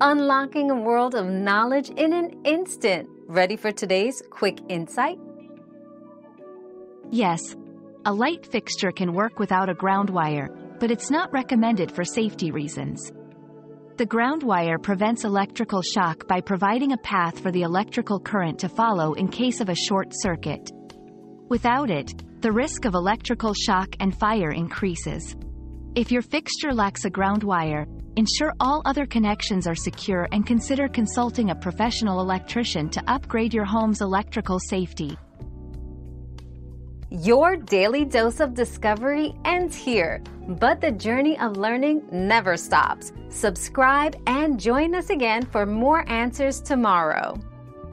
unlocking a world of knowledge in an instant. Ready for today's quick insight? Yes, a light fixture can work without a ground wire, but it's not recommended for safety reasons. The ground wire prevents electrical shock by providing a path for the electrical current to follow in case of a short circuit. Without it, the risk of electrical shock and fire increases. If your fixture lacks a ground wire, ensure all other connections are secure and consider consulting a professional electrician to upgrade your home's electrical safety. Your daily dose of discovery ends here, but the journey of learning never stops. Subscribe and join us again for more answers tomorrow.